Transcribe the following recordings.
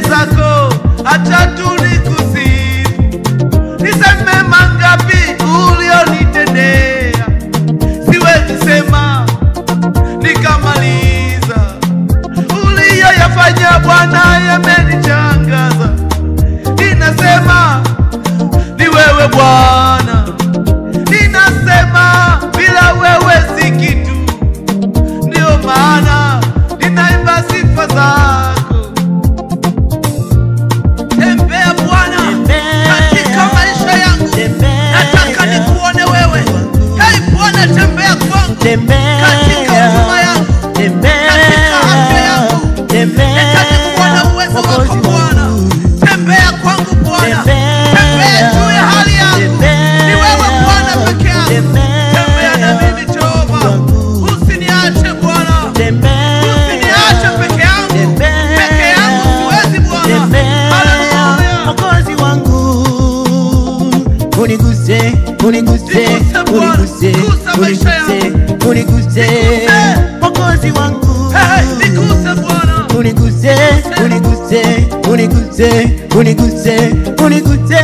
desastre. uniguse, uniguse, uniguse, uniguse Mwokozi wangu. Uniguse, uniguse, uniguse, uniguse, uniguse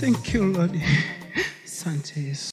Thank you, Lord. Santes.